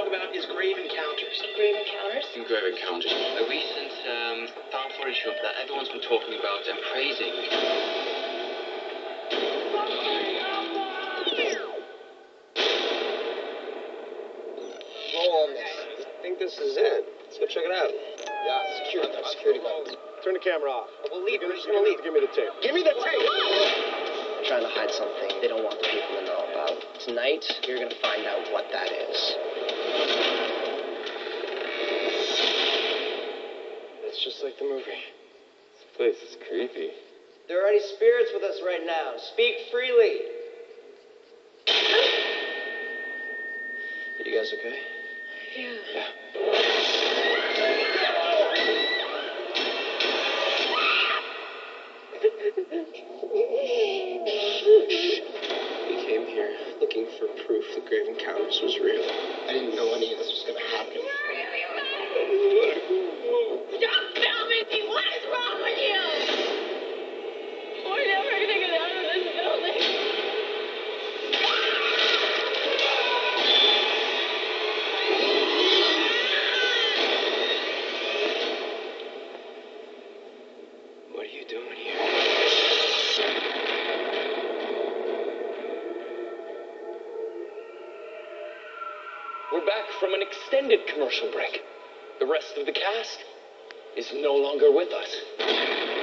to talk about is Grave Encounters. Grave Encounters? Grave Encounters. A recent um, found footage film that everyone's been talking about and praising. Roll on this. I think this is it. Let's go check it out. Yeah, security. Security. Turn the camera off. We'll leave. We're just gonna leave. Give me the tape. Give me the tape! Trying to hide something they don't want the people to know about. Tonight, you're gonna find out what that is. It's just like the movie. This place is creepy. There are any spirits with us right now. Speak freely. You guys okay? Yeah. We proof the Grave Encounters was real. I didn't know any of this was gonna happen. Stop filming me! What is wrong with you? We're never gonna get out of this building. What are you doing We're back from an extended commercial break. The rest of the cast is no longer with us.